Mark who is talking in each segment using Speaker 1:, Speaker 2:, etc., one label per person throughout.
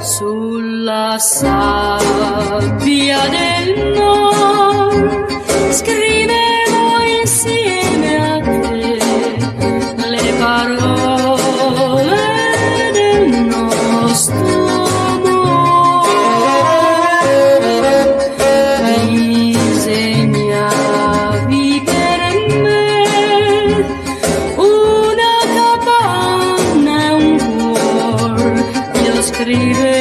Speaker 1: Sulla sabbia del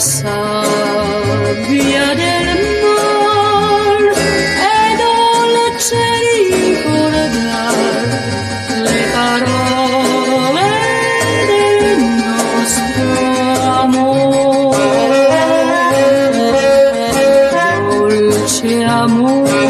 Speaker 1: sabbia del mar è dolce ricordar le parole del nostro amore, dolce amore.